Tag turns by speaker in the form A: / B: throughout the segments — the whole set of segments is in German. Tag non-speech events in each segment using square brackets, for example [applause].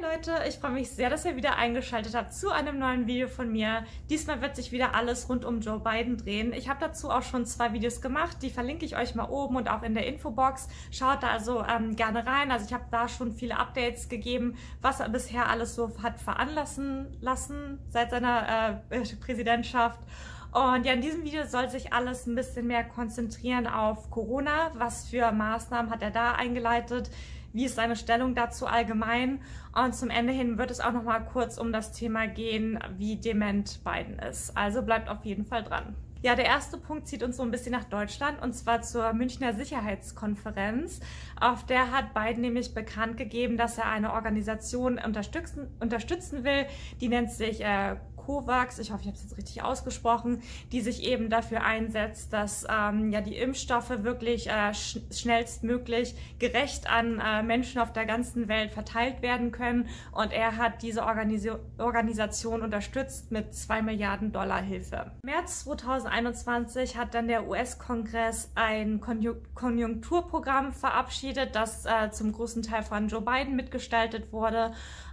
A: Leute, ich freue mich sehr, dass ihr wieder eingeschaltet habt zu einem neuen Video von mir. Diesmal wird sich wieder alles rund um Joe Biden drehen. Ich habe dazu auch schon zwei Videos gemacht, die verlinke ich euch mal oben und auch in der Infobox. Schaut da also ähm, gerne rein. Also ich habe da schon viele Updates gegeben, was er bisher alles so hat veranlassen lassen seit seiner äh, [laughs] Präsidentschaft. Und ja, in diesem Video soll sich alles ein bisschen mehr konzentrieren auf Corona. Was für Maßnahmen hat er da eingeleitet? Wie ist seine Stellung dazu allgemein. Und zum Ende hin wird es auch noch mal kurz um das Thema gehen, wie dement Biden ist. Also bleibt auf jeden Fall dran. Ja, der erste Punkt zieht uns so ein bisschen nach Deutschland und zwar zur Münchner Sicherheitskonferenz. Auf der hat Biden nämlich bekannt gegeben, dass er eine Organisation unterstützen, unterstützen will, die nennt sich äh, COVAX, ich hoffe, ich habe es jetzt richtig ausgesprochen, die sich eben dafür einsetzt, dass ähm, ja die Impfstoffe wirklich äh, sch schnellstmöglich gerecht an äh, Menschen auf der ganzen Welt verteilt werden können. Und er hat diese Organis Organisation unterstützt mit 2 Milliarden Dollar Hilfe. Im März 2021 hat dann der US-Kongress ein Konju Konjunkturprogramm verabschiedet, das äh, zum großen Teil von Joe Biden mitgestaltet wurde.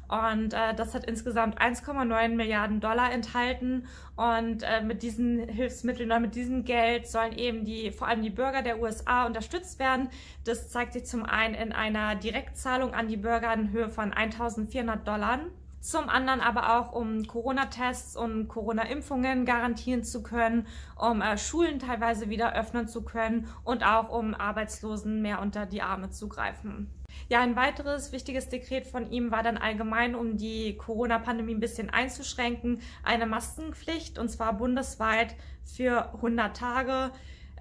A: Und äh, das hat insgesamt 1,9 Milliarden Dollar enthalten. Und äh, mit diesen Hilfsmitteln oder mit diesem Geld sollen eben die, vor allem die Bürger der USA unterstützt werden. Das zeigt sich zum einen in einer Direktzahlung an die Bürger in Höhe von 1400 Dollar. Zum anderen aber auch, um Corona-Tests und Corona-Impfungen garantieren zu können, um äh, Schulen teilweise wieder öffnen zu können und auch um Arbeitslosen mehr unter die Arme zu greifen. Ja, ein weiteres wichtiges Dekret von ihm war dann allgemein, um die Corona-Pandemie ein bisschen einzuschränken, eine Maskenpflicht und zwar bundesweit für 100 Tage.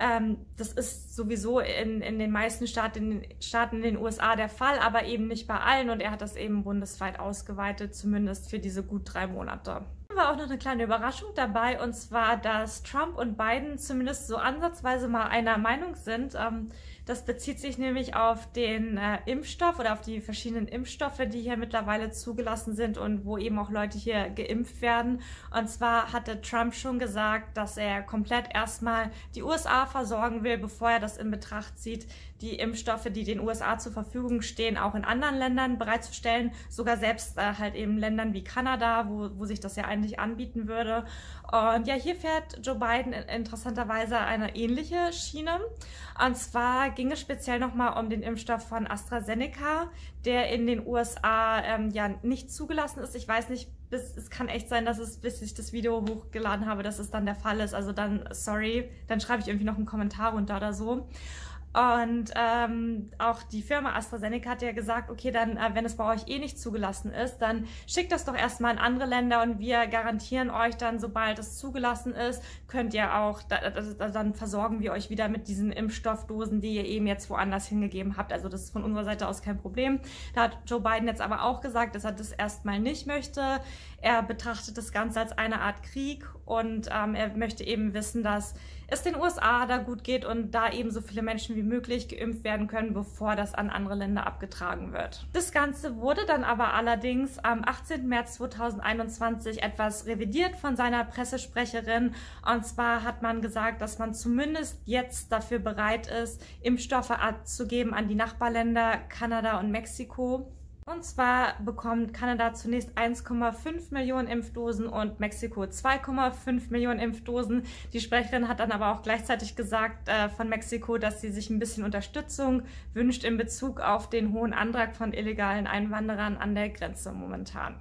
A: Ähm, das ist sowieso in, in den meisten Staaten, Staaten in den USA der Fall, aber eben nicht bei allen und er hat das eben bundesweit ausgeweitet, zumindest für diese gut drei Monate war auch noch eine kleine Überraschung dabei und zwar, dass Trump und Biden zumindest so ansatzweise mal einer Meinung sind. Ähm, das bezieht sich nämlich auf den äh, Impfstoff oder auf die verschiedenen Impfstoffe, die hier mittlerweile zugelassen sind und wo eben auch Leute hier geimpft werden. Und zwar hatte Trump schon gesagt, dass er komplett erstmal die USA versorgen will, bevor er das in Betracht zieht, die Impfstoffe, die den USA zur Verfügung stehen, auch in anderen Ländern bereitzustellen. Sogar selbst äh, halt eben Ländern wie Kanada, wo, wo sich das ja eigentlich anbieten würde. Und ja, hier fährt Joe Biden interessanterweise eine ähnliche Schiene. Und zwar ging es speziell nochmal um den Impfstoff von AstraZeneca, der in den USA ähm, ja nicht zugelassen ist. Ich weiß nicht, bis, es kann echt sein, dass es, bis ich das Video hochgeladen habe, dass es dann der Fall ist. Also dann, sorry, dann schreibe ich irgendwie noch einen Kommentar runter oder so. Und ähm, auch die Firma AstraZeneca hat ja gesagt, okay, dann, äh, wenn es bei euch eh nicht zugelassen ist, dann schickt das doch erstmal in andere Länder und wir garantieren euch dann, sobald es zugelassen ist, könnt ihr auch, da, da, dann versorgen wir euch wieder mit diesen Impfstoffdosen, die ihr eben jetzt woanders hingegeben habt. Also das ist von unserer Seite aus kein Problem. Da hat Joe Biden jetzt aber auch gesagt, dass er das erstmal nicht möchte. Er betrachtet das Ganze als eine Art Krieg und ähm, er möchte eben wissen, dass es den USA da gut geht und da eben so viele Menschen wie möglich geimpft werden können, bevor das an andere Länder abgetragen wird. Das Ganze wurde dann aber allerdings am 18. März 2021 etwas revidiert von seiner Pressesprecherin. Und zwar hat man gesagt, dass man zumindest jetzt dafür bereit ist, Impfstoffe abzugeben an die Nachbarländer Kanada und Mexiko. Und zwar bekommt Kanada zunächst 1,5 Millionen Impfdosen und Mexiko 2,5 Millionen Impfdosen. Die Sprecherin hat dann aber auch gleichzeitig gesagt äh, von Mexiko, dass sie sich ein bisschen Unterstützung wünscht in Bezug auf den hohen Antrag von illegalen Einwanderern an der Grenze momentan.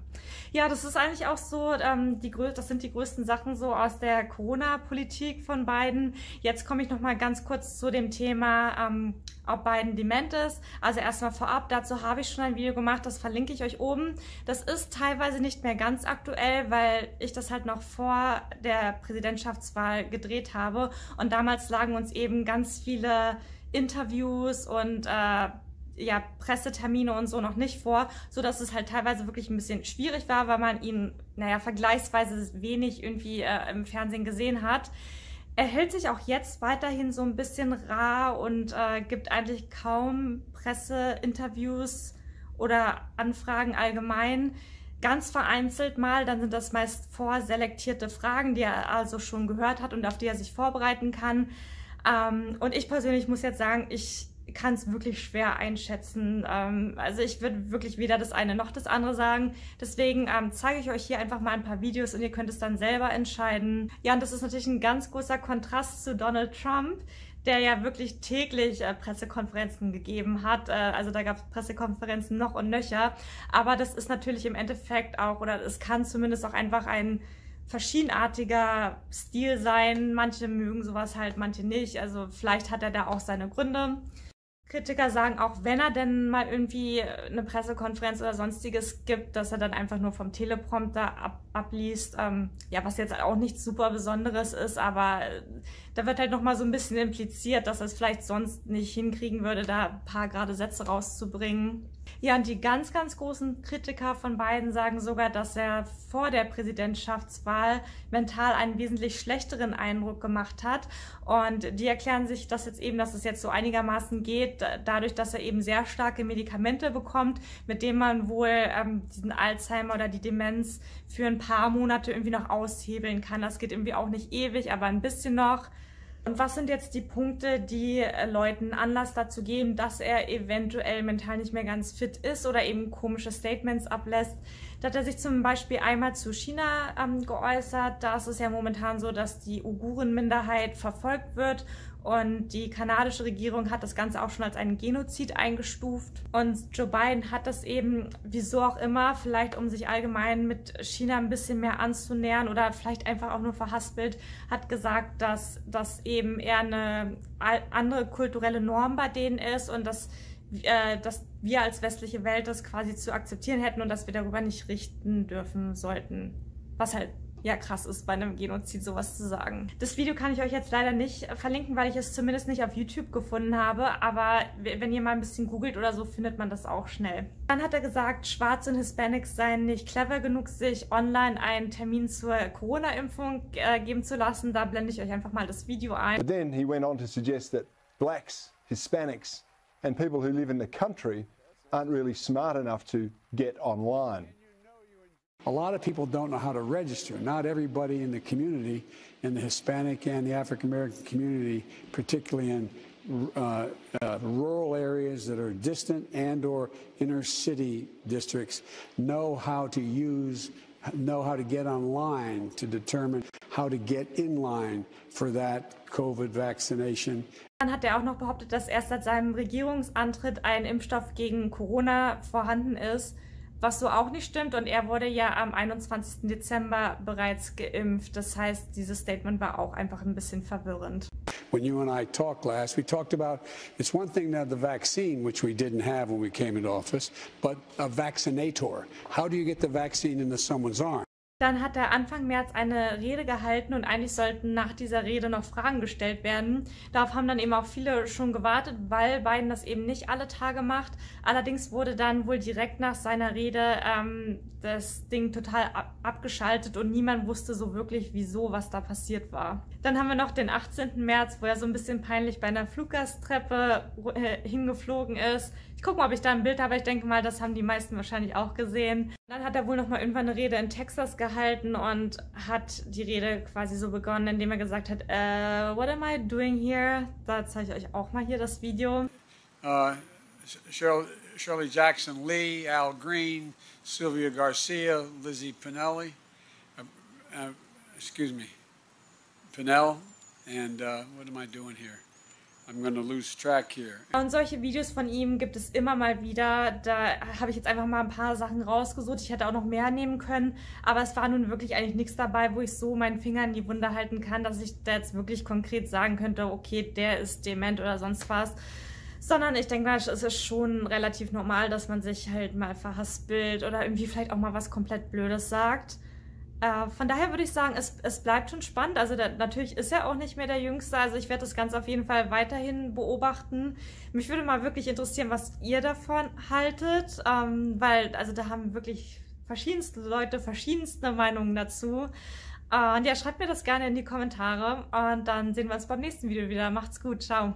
A: Ja, das ist eigentlich auch so, ähm, die, das sind die größten Sachen so aus der Corona-Politik von Biden. Jetzt komme ich noch mal ganz kurz zu dem Thema, ähm, ob Biden dement ist. Also erstmal vorab, dazu habe ich schon ein Video gemacht, das verlinke ich euch oben. Das ist teilweise nicht mehr ganz aktuell, weil ich das halt noch vor der Präsidentschaftswahl gedreht habe. Und damals lagen uns eben ganz viele Interviews und äh, ja, Pressetermine und so noch nicht vor, so dass es halt teilweise wirklich ein bisschen schwierig war, weil man ihn, naja, vergleichsweise wenig irgendwie äh, im Fernsehen gesehen hat. Er hält sich auch jetzt weiterhin so ein bisschen rar und äh, gibt eigentlich kaum Presseinterviews oder Anfragen allgemein. Ganz vereinzelt mal, dann sind das meist vorselektierte Fragen, die er also schon gehört hat und auf die er sich vorbereiten kann. Ähm, und ich persönlich muss jetzt sagen, ich kann es wirklich schwer einschätzen. Ähm, also ich würde wirklich weder das eine noch das andere sagen. Deswegen ähm, zeige ich euch hier einfach mal ein paar Videos und ihr könnt es dann selber entscheiden. Ja, und das ist natürlich ein ganz großer Kontrast zu Donald Trump der ja wirklich täglich äh, Pressekonferenzen gegeben hat. Äh, also da gab es Pressekonferenzen noch und nöcher. Aber das ist natürlich im Endeffekt auch, oder es kann zumindest auch einfach ein verschiedenartiger Stil sein. Manche mögen sowas halt, manche nicht. Also vielleicht hat er da auch seine Gründe. Kritiker sagen auch, wenn er denn mal irgendwie eine Pressekonferenz oder sonstiges gibt, dass er dann einfach nur vom Teleprompter ab, abliest. Ähm, ja, was jetzt auch nichts super Besonderes ist, aber äh, da wird halt nochmal so ein bisschen impliziert, dass er es vielleicht sonst nicht hinkriegen würde, da ein paar gerade Sätze rauszubringen. Ja, und die ganz, ganz großen Kritiker von beiden sagen sogar, dass er vor der Präsidentschaftswahl mental einen wesentlich schlechteren Eindruck gemacht hat. Und die erklären sich das jetzt eben, dass es jetzt so einigermaßen geht, dadurch, dass er eben sehr starke Medikamente bekommt, mit denen man wohl ähm, diesen Alzheimer oder die Demenz für ein paar Monate irgendwie noch aushebeln kann. Das geht irgendwie auch nicht ewig, aber ein bisschen noch. Und was sind jetzt die Punkte, die äh, Leuten Anlass dazu geben, dass er eventuell mental nicht mehr ganz fit ist oder eben komische Statements ablässt? Da hat er sich zum Beispiel einmal zu China ähm, geäußert. Da ist es ja momentan so, dass die Uiguren-Minderheit verfolgt wird und die kanadische Regierung hat das Ganze auch schon als einen Genozid eingestuft. Und Joe Biden hat das eben, wieso auch immer, vielleicht um sich allgemein mit China ein bisschen mehr anzunähern oder vielleicht einfach auch nur verhaspelt, hat gesagt, dass das eben eher eine andere kulturelle Norm bei denen ist und dass, äh, dass wir als westliche Welt das quasi zu akzeptieren hätten und dass wir darüber nicht richten dürfen sollten. Was halt ja krass ist, bei einem Genozid sowas zu sagen. Das Video kann ich euch jetzt leider nicht verlinken, weil ich es zumindest nicht auf YouTube gefunden habe, aber wenn ihr mal ein bisschen googelt oder so, findet man das auch schnell. Dann hat er gesagt, Schwarze und Hispanics seien nicht clever genug, sich online einen Termin zur Corona-Impfung äh, geben zu lassen. Da blende ich euch einfach mal das Video ein.
B: But then he went on to suggest that blacks, Hispanics and people who live in the country aren't really smart enough to get online.
C: a lot of people don't know how to register. Not everybody in the community, in the Hispanic and the African American community, particularly in uh, uh, rural areas that are distant and or inner city districts, know how to use, know how to get online to determine how to get in line for that COVID vaccination.
A: Dann hat er auch noch behauptet, dass erst seit seinem Regierungsantritt ein Impfstoff gegen Corona vorhanden ist. Was so auch nicht stimmt. Und er wurde ja am 21. Dezember bereits geimpft. Das heißt, dieses Statement war auch einfach ein bisschen verwirrend.
C: When you and I talked last, we talked about it's one thing now the vaccine, which we didn't have when we came into office, but a vaccinator. How do you get the vaccine into someone's arm?
A: Dann hat er Anfang März eine Rede gehalten und eigentlich sollten nach dieser Rede noch Fragen gestellt werden. Darauf haben dann eben auch viele schon gewartet, weil Biden das eben nicht alle Tage macht. Allerdings wurde dann wohl direkt nach seiner Rede ähm, das Ding total ab abgeschaltet und niemand wusste so wirklich, wieso, was da passiert war. Dann haben wir noch den 18. März, wo er so ein bisschen peinlich bei einer Fluggastreppe äh, hingeflogen ist. Ich gucke mal, ob ich da ein Bild habe. Ich denke mal, das haben die meisten wahrscheinlich auch gesehen. Dann hat er wohl noch mal irgendwann eine Rede in Texas gehalten und hat die Rede quasi so begonnen, indem er gesagt hat, uh, what am I doing here? Da zeige ich euch auch mal hier das Video.
C: Uh, Shirley, Jackson Lee, Al Green, Sylvia Garcia, Lizzie Pinelli, uh, uh, excuse me, Pinell, and uh, what am I doing here.
A: Und solche Videos von ihm gibt es immer mal wieder. Da habe ich jetzt einfach mal ein paar Sachen rausgesucht. Ich hätte auch noch mehr nehmen können, aber es war nun wirklich eigentlich nichts dabei, wo ich so meinen Finger in die Wunde halten kann, dass ich da jetzt wirklich konkret sagen könnte, okay, der ist dement oder sonst was. Sondern ich denke mal, es ist schon relativ normal, dass man sich halt mal verhaspelt oder irgendwie vielleicht auch mal was komplett Blödes sagt. Äh, von daher würde ich sagen, es, es bleibt schon spannend. Also da, natürlich ist er auch nicht mehr der Jüngste. Also ich werde das Ganze auf jeden Fall weiterhin beobachten. Mich würde mal wirklich interessieren, was ihr davon haltet, ähm, weil also da haben wirklich verschiedenste Leute verschiedenste Meinungen dazu. Äh, und ja, schreibt mir das gerne in die Kommentare und dann sehen wir uns beim nächsten Video wieder. Macht's gut, ciao.